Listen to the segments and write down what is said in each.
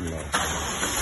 了。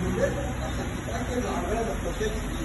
प्रत्येक